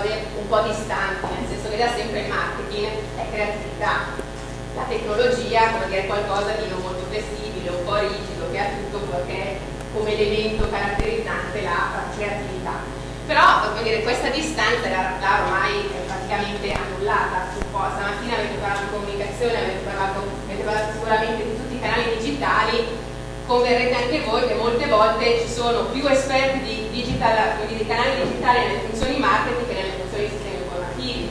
cose un po' distanti, nel senso che da sempre il marketing è creatività. La tecnologia, come dire, qualcosa di non molto flessibile, un po' rigido, che ha tutto perché come elemento caratterizzante la creatività. Però dire, questa distanza in realtà ormai è praticamente annullata. Stamattina avete parlato di comunicazione, avete parlato, avete parlato sicuramente di tutti i canali digitali, converrete anche voi che molte volte ci sono più esperti di, digital, di canali digitali nelle funzioni marketing che nelle funzioni di sistemi informativi.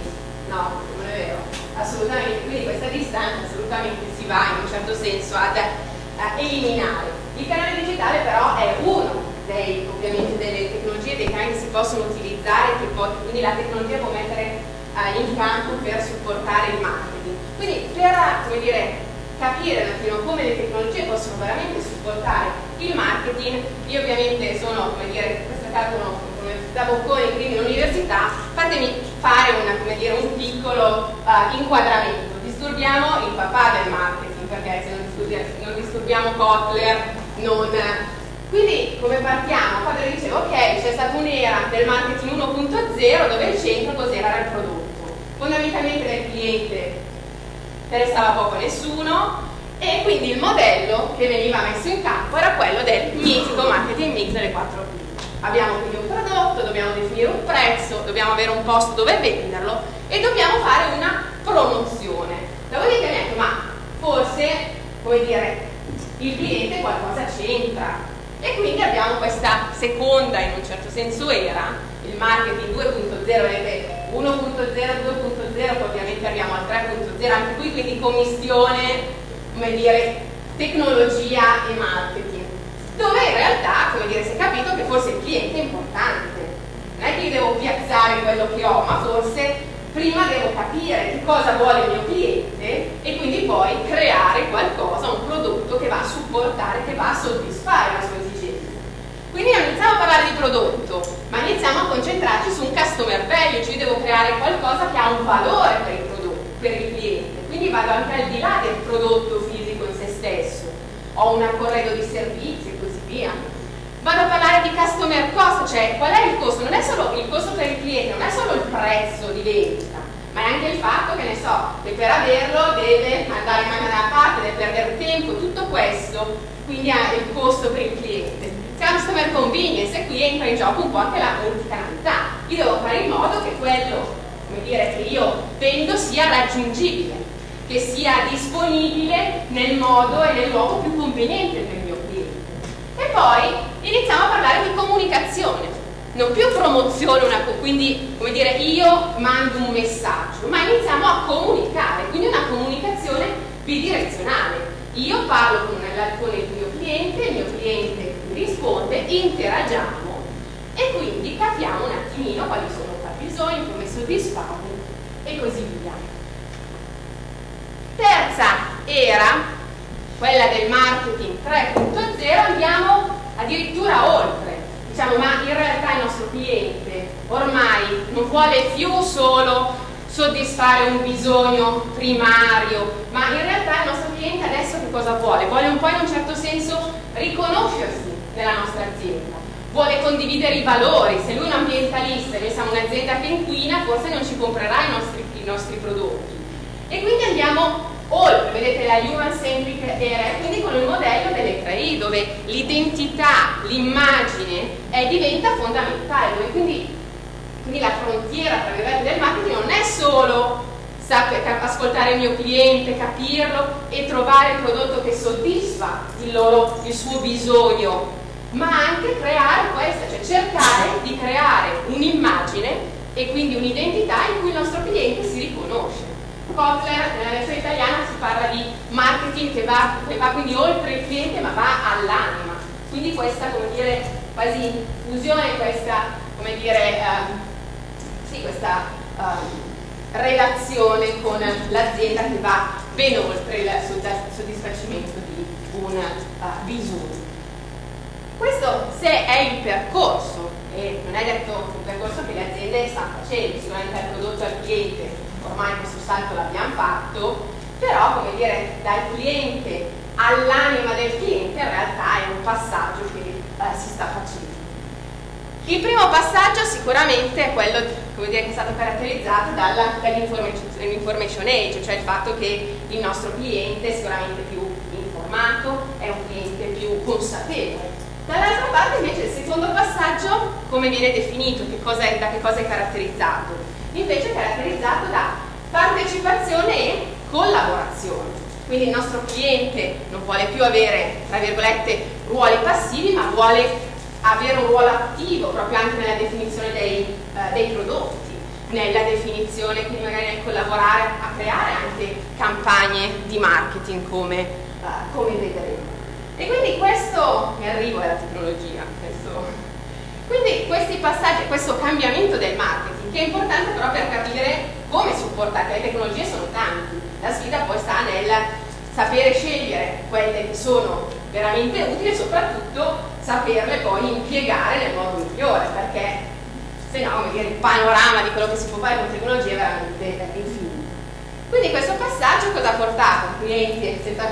No, non è vero, assolutamente. Quindi questa distanza assolutamente si va in un certo senso ad, ad eliminare. Il canale digitale però è uno dei, ovviamente delle tecnologie, dei canali che si possono utilizzare, quindi la tecnologia può mettere uh, in campo per supportare il marketing. Quindi per dire, capire un attimo come le tecnologie possono veramente supportare il marketing, io ovviamente sono, come dire, questo caso come da boccone quindi in università, fatemi fare una, dire, un piccolo uh, inquadramento. Disturbiamo il papà del marketing, perché se non disturbiamo, non disturbiamo Kotler non... Quindi come partiamo? Quando dicevo ok c'è stata un'era del marketing 1.0 dove il centro cos'era? Era il prodotto. Fondamentalmente nel cliente interessava poco a nessuno e quindi il modello che veniva messo in campo era quello del mitico marketing mix delle 4 P. Abbiamo quindi un prodotto, dobbiamo definire un prezzo, dobbiamo avere un posto dove venderlo e dobbiamo fare una promozione. Dopodiché ha detto ma forse, come dire, il cliente qualcosa c'entra. E quindi abbiamo questa seconda, in un certo senso, era, il marketing 2.0, vedete 1.0, 2.0, poi ovviamente abbiamo al 3.0, anche qui quindi commissione, come dire, tecnologia e marketing, dove in realtà, come dire, si è capito che forse il cliente è importante. Non è che io devo piazzare quello che ho, ma forse prima devo capire che cosa vuole il mio cliente e quindi poi creare qualcosa, un prodotto che va a supportare, che va a soddisfare la sua esigenza. Quindi non iniziamo a parlare di prodotto, ma iniziamo a concentrarci su un customer value, cioè io devo creare qualcosa che ha un valore per il prodotto, per il cliente. Quindi vado anche al di là del prodotto fisico in se stesso. Ho un corredo di servizi e così via vado a parlare di customer cost, cioè qual è il costo? Non è solo il costo per il cliente, non è solo il prezzo di vendita, ma è anche il fatto che ne so, che per averlo deve andare in macchina da parte, deve perdere tempo, tutto questo, quindi ha il costo per il cliente. Customer convenience e qui entra in gioco un po' anche la multicanalità. Io devo fare in modo che quello, come dire, che io vendo sia raggiungibile, che sia disponibile nel modo e nel luogo più conveniente per il mio cliente. E poi iniziamo a parlare di comunicazione. Non più promozione, una, quindi come dire io mando un messaggio, ma iniziamo a comunicare, quindi una comunicazione bidirezionale. Io parlo con, con il mio cliente, il mio cliente risponde, interagiamo e quindi capiamo un attimino quali sono i fabbisogni, come soddisfarli e così via. Terza era quella del marketing 3.0, andiamo addirittura oltre. Diciamo, ma in realtà il nostro cliente ormai non vuole più solo soddisfare un bisogno primario, ma in realtà il nostro cliente adesso che cosa vuole? Vuole un po' in un certo senso riconoscersi nella nostra azienda, vuole condividere i valori, se lui è un ambientalista e noi siamo un'azienda che inquina, forse non ci comprerà i nostri, i nostri prodotti. E quindi andiamo oltre, vedete la human centric era, quindi con il modello delle 3I dove l'identità, l'immagine diventa fondamentale, quindi, quindi la frontiera tra virgolette del marketing non è solo ascoltare il mio cliente, capirlo e trovare il prodotto che soddisfa il, loro, il suo bisogno, ma anche creare questa, cioè cercare di creare un'immagine e quindi un'identità in cui il nostro cliente si riconosce. Kotler, nella versione italiana, si parla di marketing che va, che va quindi oltre il cliente ma va all'anima. Quindi questa, come dire, quasi fusione, questa, come dire, uh, sì, questa uh, relazione con l'azienda che va ben oltre il soddisfacimento di un uh, bisogno. Questo se è il percorso, e non è detto un percorso che le aziende stanno facendo, sicuramente il prodotto al cliente, ormai questo salto l'abbiamo fatto, però come dire dal cliente all'anima del cliente in realtà è un passaggio che eh, si sta facendo. Il primo passaggio sicuramente è quello dire, che è stato caratterizzato dall'information age, cioè il fatto che il nostro cliente è sicuramente più informato, è un cliente più consapevole. Dall'altra parte invece il secondo passaggio, come viene definito, che è, da che cosa è caratterizzato? Invece è caratterizzato da partecipazione e collaborazione. Quindi il nostro cliente non vuole più avere, tra virgolette, ruoli passivi, ma vuole avere un ruolo attivo proprio anche nella definizione dei, uh, dei prodotti, nella definizione, quindi magari nel collaborare a creare anche campagne di marketing come, uh, come vedremo. E quindi questo, mi arrivo alla tecnologia, questo, quindi questi passaggi, questo cambiamento del marketing, che è importante però per capire come supportare, le tecnologie sono tanti, la sfida poi sta nel sapere scegliere quelle che sono veramente utili e soprattutto saperle poi impiegare nel modo migliore, perché se no dire, il panorama di quello che si può fare con tecnologia è veramente infinito. Quindi questo passaggio cosa ha portato? Clienti, sempre,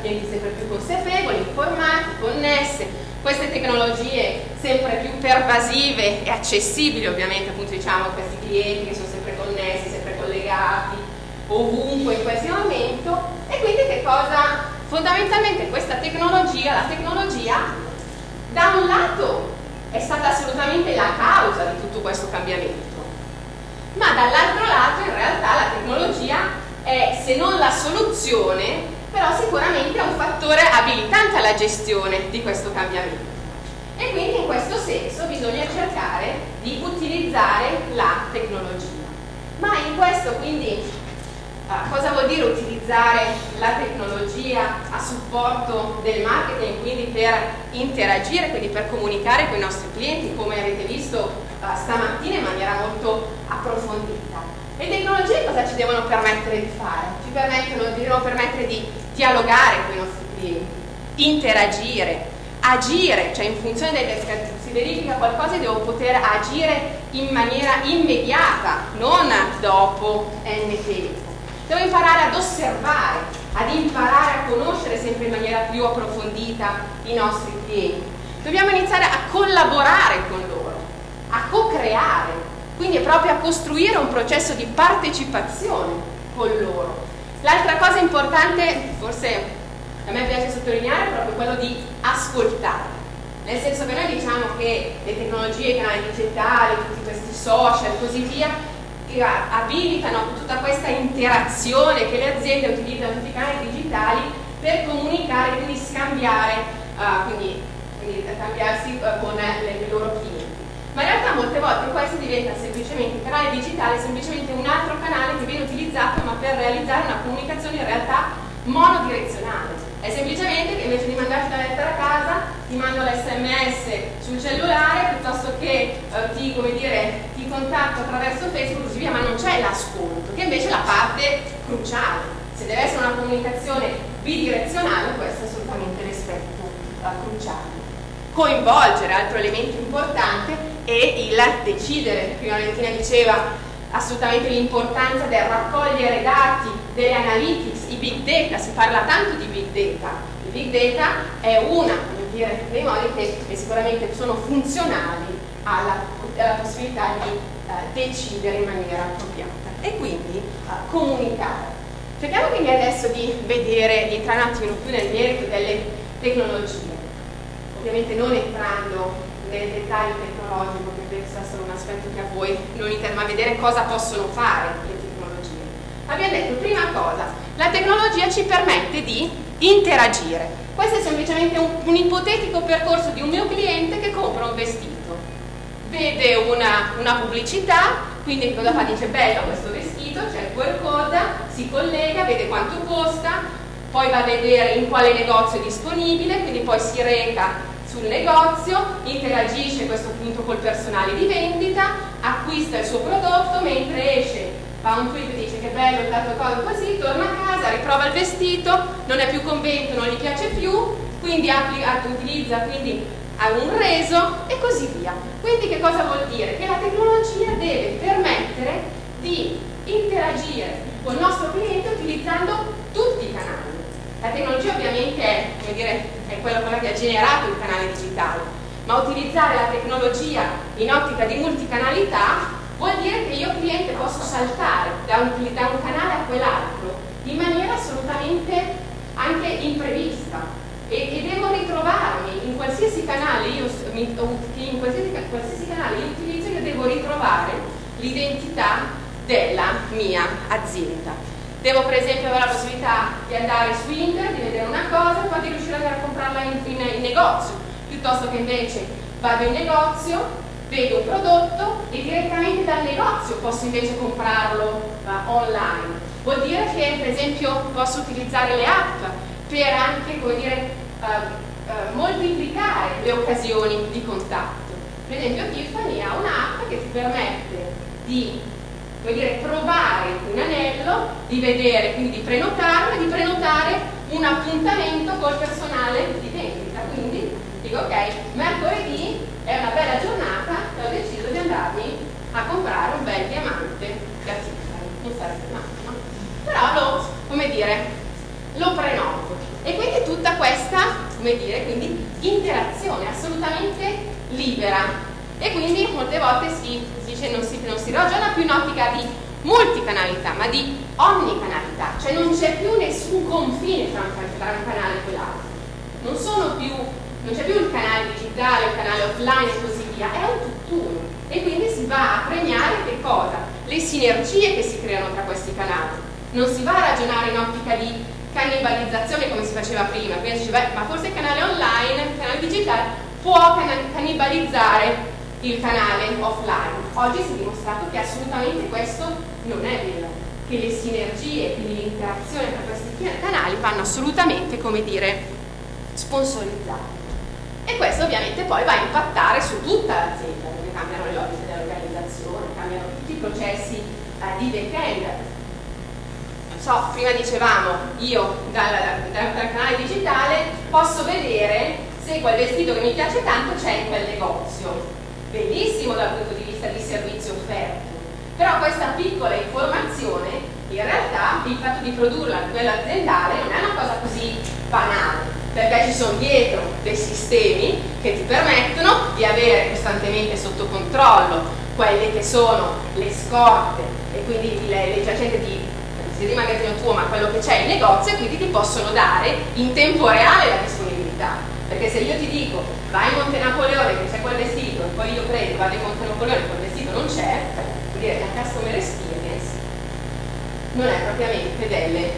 clienti sempre più consapevoli, informati, connesse, queste tecnologie sempre più pervasive e accessibili ovviamente appunto diciamo a questi clienti che sono sempre connessi, sempre collegati ovunque in qualsiasi momento e quindi che cosa? Fondamentalmente questa tecnologia, la tecnologia da un lato è stata assolutamente la causa di tutto questo cambiamento, ma dall'altro lato in realtà la tecnologia è se non la soluzione, però sicuramente è un fattore abilitante alla gestione di questo cambiamento. E quindi in questo senso bisogna cercare di utilizzare la tecnologia. Ma in questo quindi Uh, cosa vuol dire utilizzare la tecnologia a supporto del marketing, quindi per interagire, quindi per comunicare con i nostri clienti, come avete visto uh, stamattina in maniera molto approfondita. Le tecnologie cosa ci devono permettere di fare? Ci permettono, devono permettere di dialogare con i nostri clienti, interagire, agire, cioè in funzione delle si verifica qualcosa e devo poter agire in maniera immediata, non dopo n tempo. Devo imparare ad osservare, ad imparare a conoscere sempre in maniera più approfondita i nostri clienti. Dobbiamo iniziare a collaborare con loro, a co-creare, quindi proprio a costruire un processo di partecipazione con loro. L'altra cosa importante, forse a me piace sottolineare, è proprio quello di ascoltare. Nel senso che noi diciamo che le tecnologie, i canali digitali, tutti questi social e così via, abilitano tutta questa interazione che le aziende utilizzano tutti i canali digitali per comunicare, quindi scambiare, uh, quindi, quindi scambiarsi uh, con le, le loro clienti. Ma in realtà molte volte questo diventa semplicemente, il canale digitale semplicemente un altro canale che viene utilizzato ma per realizzare una comunicazione in realtà monodirezionale. È semplicemente che invece di mandarti la lettera a casa ti mando l'SMS sul cellulare piuttosto che eh, ti, dire, ti, contatto attraverso Facebook e così via, ma non c'è l'ascolto, che invece è la parte cruciale. Se deve essere una comunicazione bidirezionale, questo è assolutamente l'aspetto uh, cruciale. Coinvolgere, altro elemento importante, è il decidere. Prima Valentina diceva assolutamente l'importanza del raccogliere dati, delle analytics, i big data, si parla tanto di big data. Il big data è una dire, dei modi che, che, sicuramente sono funzionali alla, alla possibilità di uh, decidere in maniera appropriata e quindi uh, comunicare. Cerchiamo quindi adesso di vedere, di entrare un attimo più nel merito delle tecnologie, ovviamente non entrando nel dettaglio tecnologico che penso essere un aspetto che a voi non interessa, ma vedere cosa possono fare le tecnologie. Abbiamo detto, prima cosa, la tecnologia ci permette di interagire. Questo è semplicemente un, un ipotetico percorso di un mio cliente che compra un vestito. Vede una, una pubblicità, quindi cosa fa? Dice bello questo vestito, c'è il QR code, si collega, vede quanto costa, poi va a vedere in quale negozio è disponibile, quindi poi si reca sul negozio, interagisce a questo punto col personale di vendita, acquista il suo prodotto, mentre esce fa un tweet e dice che bello dato cosa così, torna a casa, riprova il vestito, non è più convento, non gli piace più, quindi applica, utilizza quindi un reso e così via. Quindi che cosa vuol dire? Che la tecnologia deve permettere di interagire con il nostro cliente utilizzando tutti i canali. La tecnologia ovviamente è, dire, è quella che ha generato il canale digitale, ma utilizzare la tecnologia in ottica di multicanalità vuol dire che io cliente posso saltare da un, da un canale a quell'altro in maniera assolutamente anche imprevista. E, e, devo ritrovarmi in qualsiasi canale io, in qualsiasi, qualsiasi canale io utilizzo io devo ritrovare l'identità della mia azienda devo per esempio avere la possibilità di andare su internet, di vedere una cosa e poi di riuscire a comprarla in, in, in negozio piuttosto che invece vado in negozio vedo un prodotto e direttamente dal negozio posso invece comprarlo uh, online vuol dire che per esempio posso utilizzare le app per anche come dire, uh, uh, moltiplicare le occasioni di contatto. Per esempio Tiffany ha un'app che ti permette di dire, provare un anello, di vedere, quindi di prenotarlo e di prenotare un appuntamento col personale di vendita. Quindi dico ok, mercoledì è una bella giornata e ho deciso di andarmi a comprare un bel diamante da. Non sarebbe male, no? Però lo, come dire, lo prenoto. E quindi tutta questa, come dire, quindi interazione assolutamente libera. E quindi molte volte si, dice non si, non si ragiona più in ottica di multicanalità, ma di omnicanalità, cioè non c'è più nessun confine tra un, canale e quell'altro. Non sono più, non c'è più il canale digitale, il canale offline e così via, è un tutt'uno. E quindi si va a premiare che cosa? Le sinergie che si creano tra questi canali. Non si va a ragionare in ottica di cannibalizzazione come si faceva prima, quindi si dice, beh, ma forse il canale online, il canale digitale può cannibalizzare il canale offline. Oggi si è dimostrato che assolutamente questo non è vero, che le sinergie, quindi l'interazione tra questi canali vanno assolutamente, come dire, sponsorizzate. E questo ovviamente poi va a impattare su tutta l'azienda, perché cambiano le logiche dell'organizzazione, cambiano tutti i processi eh, di back-end, so, prima dicevamo, io dal, dal, dal, canale digitale posso vedere se quel vestito che mi piace tanto c'è in quel negozio. Bellissimo dal punto di vista di servizio offerto. Però questa piccola informazione, in realtà, il fatto di produrla a livello aziendale non è una cosa così banale, perché ci sono dietro dei sistemi che ti permettono di avere costantemente sotto controllo quelle che sono le scorte e quindi le, le di di magazzino tuo ma quello che c'è in negozio e quindi ti possono dare in tempo reale la disponibilità perché se io ti dico vai in Monte Napoleone che c'è quel vestito poi io prendo vado in Monte Napoleone quel vestito non c'è vuol dire che la customer experience non è propriamente delle,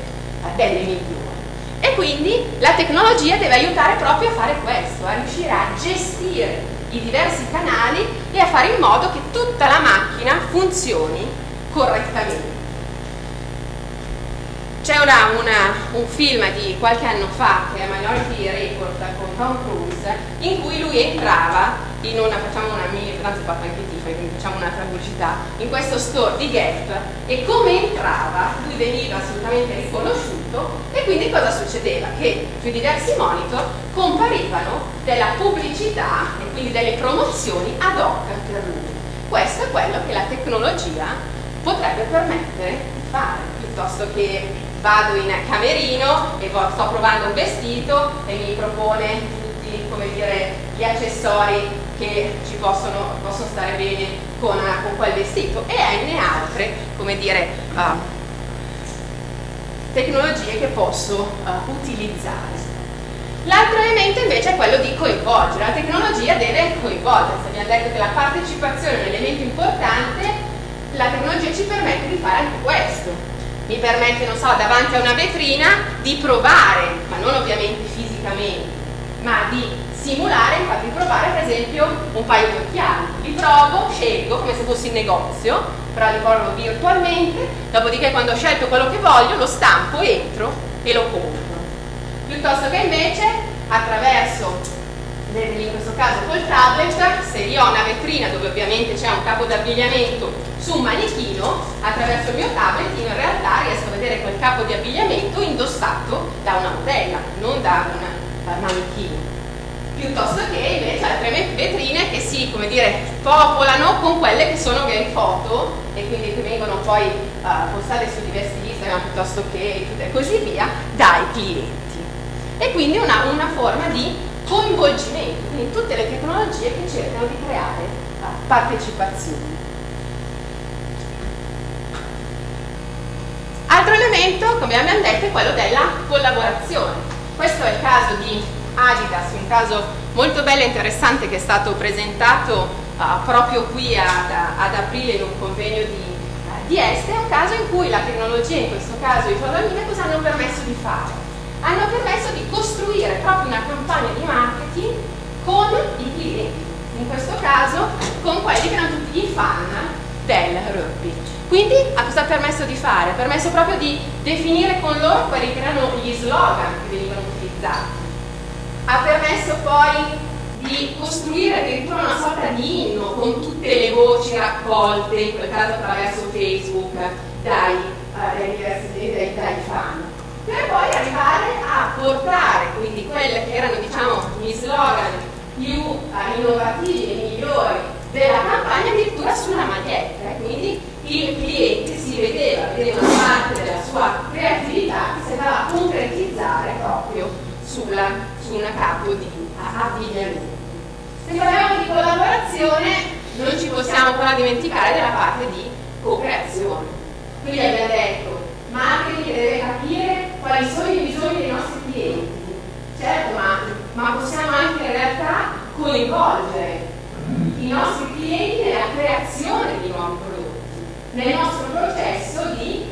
delle migliori. E quindi la tecnologia deve aiutare proprio a fare questo a riuscire a gestire i diversi canali e a fare in modo che tutta la macchina funzioni correttamente. C'è un film di qualche anno fa che è Minority Report con Tom Cruise in cui lui entrava in una, facciamo una mini, tanto fatto anche Tiffany, quindi facciamo un'altra pubblicità, in questo store di Gap e come entrava lui veniva assolutamente riconosciuto e quindi cosa succedeva? Che sui diversi monitor comparivano della pubblicità e quindi delle promozioni ad hoc per lui. Questo è quello che la tecnologia potrebbe permettere di fare, piuttosto che vado in camerino e sto provando un vestito e mi propone tutti dire, gli accessori che ci possono, possono stare bene con, con, quel vestito. E N altre come dire, uh, tecnologie che posso uh, utilizzare. L'altro elemento invece è quello di coinvolgere, la tecnologia deve coinvolgere, se abbiamo detto che la partecipazione è un elemento importante, la tecnologia ci permette di fare anche questo, mi permette, non so, davanti a una vetrina di provare, ma non ovviamente fisicamente, ma di simulare, infatti provare per esempio un paio di occhiali. Li provo, scelgo come se fossi in negozio, però li provo virtualmente, dopodiché quando ho scelto quello che voglio lo stampo, entro e lo compro. Piuttosto che invece attraverso in questo caso col tablet, se io ho una vetrina dove ovviamente c'è un capo d'abbigliamento su un manichino, attraverso il mio tablet in realtà riesco a vedere quel capo di abbigliamento indossato da una modella, non da una manichini piuttosto che invece altre vetrine che si, come dire, popolano con quelle che sono le foto e quindi che vengono poi uh, postate su diversi Instagram piuttosto che e così via dai clienti. E quindi una, una forma di coinvolgimento, quindi tutte le tecnologie che cercano di creare uh, partecipazione. Altro elemento, come abbiamo detto, è quello della collaborazione. Questo è il caso di Adidas, un caso molto bello e interessante che è stato presentato uh, proprio qui ad, ad, aprile in un convegno di, uh, di Este, è un caso in cui la tecnologia, in questo caso i giornalini, cosa hanno permesso di fare? Hanno permesso di costruire proprio una campagna di marketing con i clienti, in questo caso con quelli che erano tutti i fan del rugby. Quindi a cosa ha permesso di fare? Ha permesso proprio di definire con loro quelli che erano gli slogan che venivano utilizzati ha permesso poi di costruire addirittura una sorta di inno con tutte le voci raccolte, in quel caso attraverso Facebook, dai, uh, dai dai, dai fan, per poi arrivare a portare quindi quelli che erano diciamo gli slogan più uh, innovativi e migliori della campagna addirittura sulla maglietta quindi il cliente si vedeva, vedeva una parte della sua creatività che si andava a concretizzare proprio sulla su una capo di abbigliamento. Se parliamo di collaborazione non ci possiamo però dimenticare della parte di co-creazione. Quindi abbiamo detto, marketing deve capire quali sono i bisogni dei nostri clienti. Certo, ma, ma possiamo anche in realtà coinvolgere i nostri clienti nella creazione di nuovi prodotti, nel nostro processo di,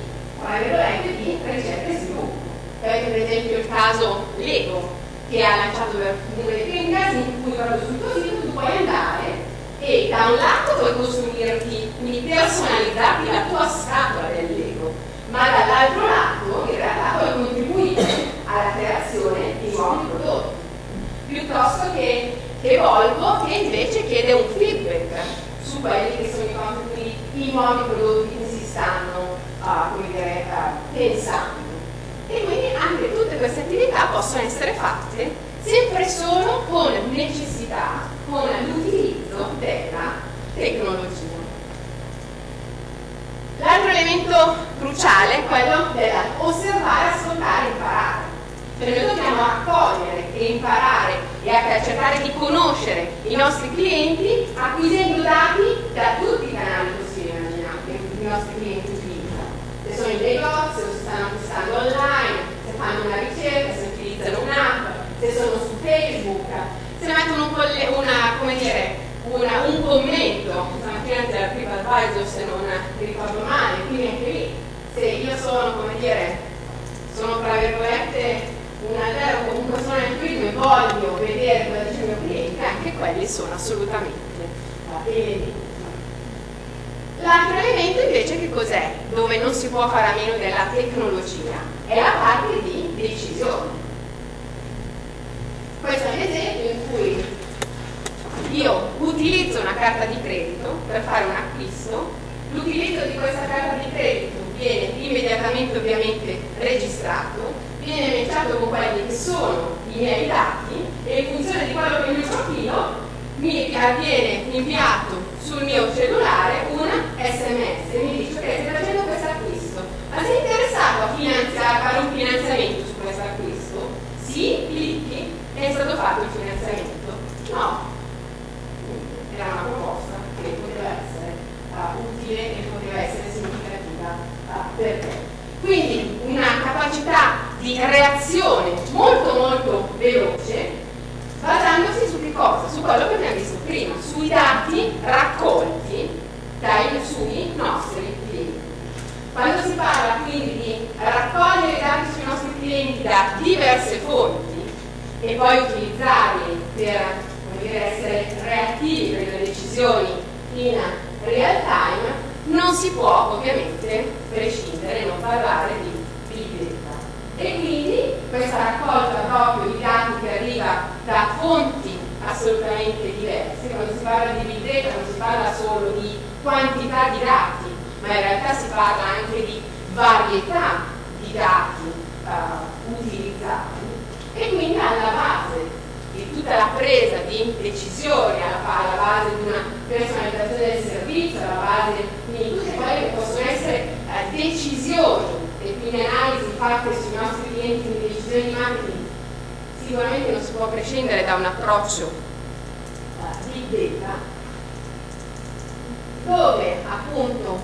di ricerca e sviluppo. Per esempio il caso Lego, che ha lanciato uno dei primi casi in cui proprio sul tuo sito tu puoi andare e da un lato puoi costruirti, quindi personalizzarti la tua scatola del Lego, ma dall'altro lato in realtà puoi contribuire alla creazione di nuovi prodotti, piuttosto che, che Volvo che invece chiede un feedback su quelli che sono i, i nuovi prodotti che si stanno uh, dire, uh, pensando. E quindi anche tutte queste attività possono essere fatte sempre solo con necessità, con l'utilizzo della tecnologia. L'altro elemento cruciale è quello dell'osservare, ascoltare imparare. Cioè noi dobbiamo accogliere e imparare e cercare di conoscere i nostri clienti acquisendo dati da tutti i canali possibili immaginati, i nostri clienti se in negozio, se stanno acquistando online, fanno una ricerca, se utilizzano un'app, se sono su Facebook, se mettono un, una, dire, una, un commento, stamattina c'era TripAdvisor se non mi ricordo male, quindi anche lì, se io sono, come dire, sono tra virgolette un albergo comunque sono nel turismo e voglio vedere cosa dice il mio cliente, anche quelli sono assolutamente elementi. L'altro elemento invece che cos'è? Dove non si può fare a meno della tecnologia, è la parte di decisione. Questo è un esempio in cui io utilizzo una carta di credito per fare un acquisto, l'utilizzo di questa carta di credito viene immediatamente ovviamente registrato, viene matchato con quelli che sono i miei dati e in funzione di quello che è il mi viene inviato sul mio cellulare sms mi dice ok stai facendo questo acquisto. Ma sei interessato a, finanziare, a fare un finanziamento su questo acquisto? Sì, clicchi è stato fatto il finanziamento. No. Era una proposta che poteva essere uh, utile e poteva essere significativa uh, per te quindi una capacità di reazione molto molto veloce basandosi su che cosa? Su quello che abbiamo visto prima, sui dati raccolti dai, sui nostri clienti. Quando si parla quindi di raccogliere i dati sui nostri clienti da diverse fonti e poi utilizzarli per dire, essere reattivi per le decisioni in real time, non si può ovviamente prescindere, non parlare di e quindi questa raccolta proprio di dati che arriva da fonti assolutamente diverse, quando si parla di big data non si parla solo di quantità di dati, ma in realtà si parla anche di varietà di dati uh, utilizzati e quindi alla base di tutta la presa di decisioni, alla, alla base di una personalizzazione del servizio, alla base di tutte quelle che possono essere eh, decisioni e quindi analisi fatte sui nostri clienti di decisioni di marketing, sicuramente non si può prescindere da un approccio uh, big data, dove appunto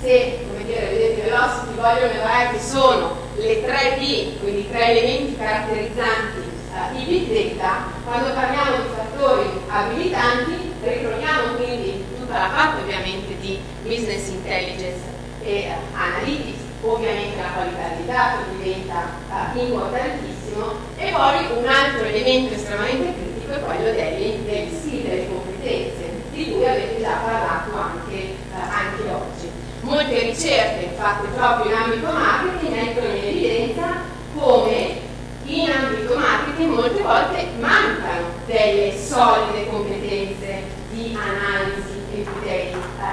se, come dire, vedete, velocity, volume e variety sono le tre D, quindi i tre elementi caratterizzanti uh, i big data, quando parliamo di fattori abilitanti, ritroviamo quindi tutta la parte ovviamente di business intelligence e uh, analytics, ovviamente la qualità dei dati diventa uh, importantissimo. E poi un altro elemento estremamente critico è quello degli, degli skill, delle competenze, di cui avete già parlato anche, anche oggi. Molte ricerche fatte proprio in ambito marketing mettono in evidenza come in ambito marketing molte volte mancano delle solide competenze di analisi dei,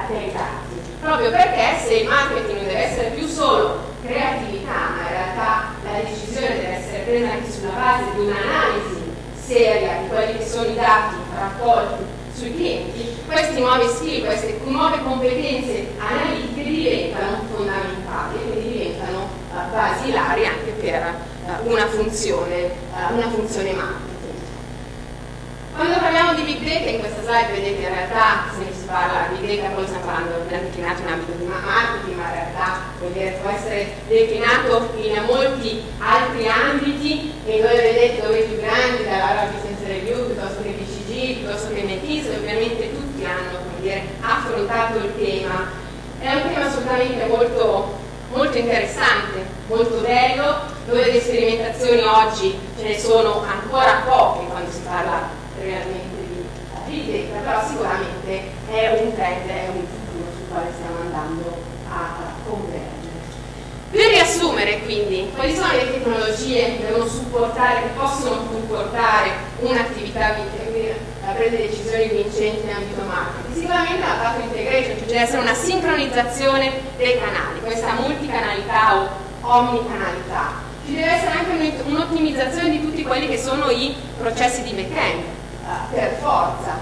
dei dati, proprio perché se il marketing non deve essere più solo creatività, ma in realtà la decisione deve essere presa anche sulla base di un'analisi seria di quelli che sono i dati raccolti sui clienti, questi nuovi skill, queste nuove competenze analitiche diventano fondamentali e quindi diventano basilari anche per uh, una, funzione, uh, una funzione marketing. Quando parliamo di big data, in questa slide vedete in realtà se si parla di big data poi stiamo parlando declinato in ambito di marketing, ma in realtà dire, può essere declinato in molti altri ambiti e dove vedete dove i più grandi, dalla business review piuttosto che BCG, piuttosto che McKinsey, ovviamente tutti hanno dire, affrontato il tema. È un tema assolutamente molto, molto interessante, molto bello, dove le sperimentazioni oggi ce ne sono ancora poche quando si parla realmente di data, però sicuramente è un trend, è un futuro sul quale stiamo andando a convergere. Per riassumere quindi, quali sono le tecnologie che devono supportare, che possono supportare un'attività presa di decisioni vincenti in ambito marketing? Sicuramente la data integration, cioè deve essere una sincronizzazione dei canali, questa multicanalità o omnicanalità. Ci deve essere anche un'ottimizzazione di tutti quelli che sono i processi di back-end, per forza.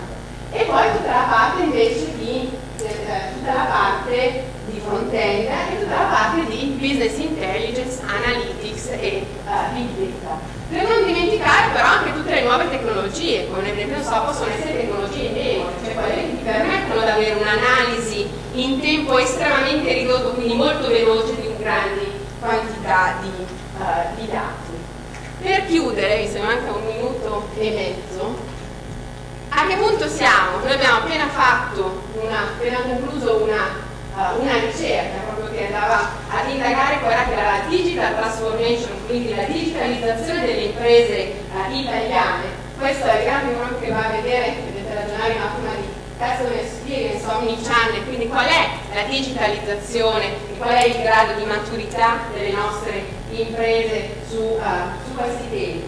E poi tutta la parte invece di eh, tutta la parte di front-end e tutta la parte di business intelligence, analytics e uh, big data. Per non dimenticare però anche tutte le nuove tecnologie, come ad esempio so, possono essere tecnologie memory, cioè quelle che ti permettono di avere un'analisi in tempo estremamente ridotto, quindi molto veloce di grandi quantità di, uh, di dati. Per chiudere, visto che manca un minuto e mezzo, a che punto siamo? Noi abbiamo appena fatto, una, appena concluso una, uh, una ricerca proprio che andava ad indagare quella che era la digital transformation, quindi la digitalizzazione delle imprese uh, italiane. Questo è il grafico che va a vedere, vedete ragionare un attimo di customer experience, omnichannel, quindi qual è la digitalizzazione e qual è il grado di maturità delle nostre imprese su, uh, su questi temi.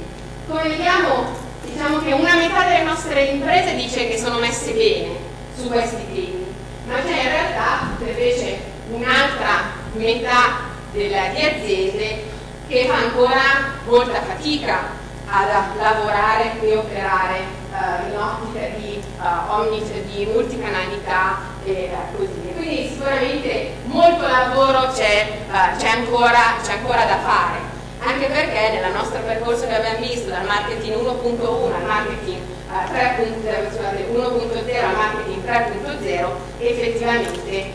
Come vediamo diciamo che una metà delle nostre imprese dice che sono messe bene su questi temi, ma c'è in realtà invece un'altra metà delle, di aziende che fa ancora molta fatica a lavorare e operare uh, in ottica di, omni, di multicanalità e uh, così. Quindi sicuramente molto lavoro c'è, ancora, ancora da fare anche perché nel nostro percorso che abbiamo visto dal marketing 1.1 al marketing uh, 1.0 al marketing 3.0 effettivamente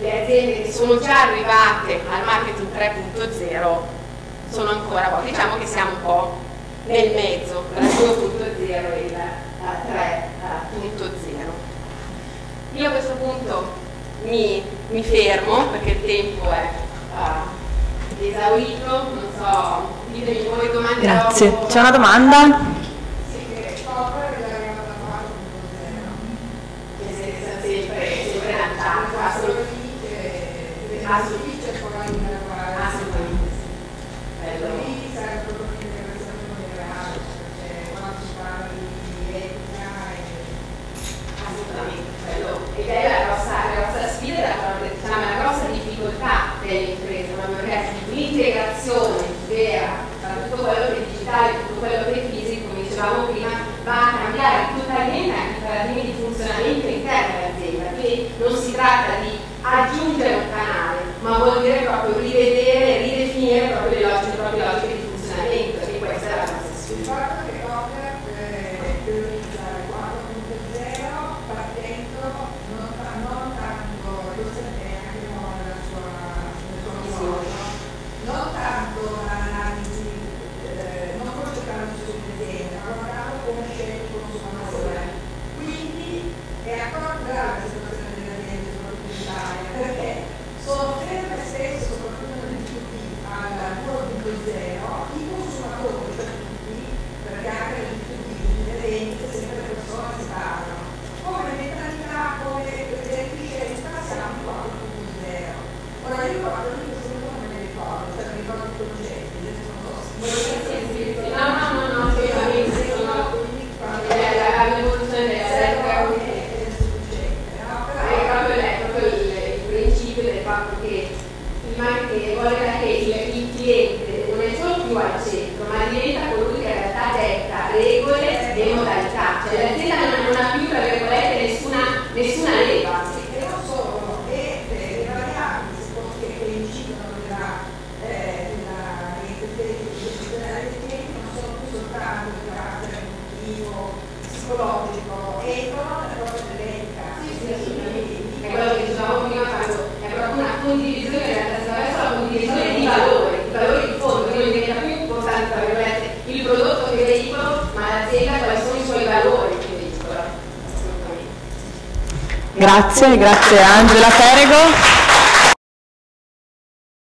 le aziende che sono già arrivate al marketing 3.0 sono ancora poche, diciamo che siamo un po' nel mezzo tra il 2.0 e il uh, 3.0 io a questo punto mi, mi fermo perché il tempo è uh, esaurito, non so, ditemi voi domande. Grazie. C'è una domanda? Assolutamente. Assolutamente. Bello. Assolutamente, bello. Ed è la grossa, la grossa sfida, la, diciamo, la grossa difficoltà delle imprese, proprio perché l'integrazione vera tra tutto quello che è digitale aggiungere un canale, ma vuol dire proprio rivedere, ridefinire proprio le Grazie, grazie Angela Perego.